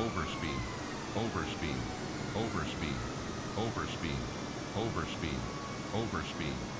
overspeed, overspeed, overspeed, overspeed, overspeed, overspeed.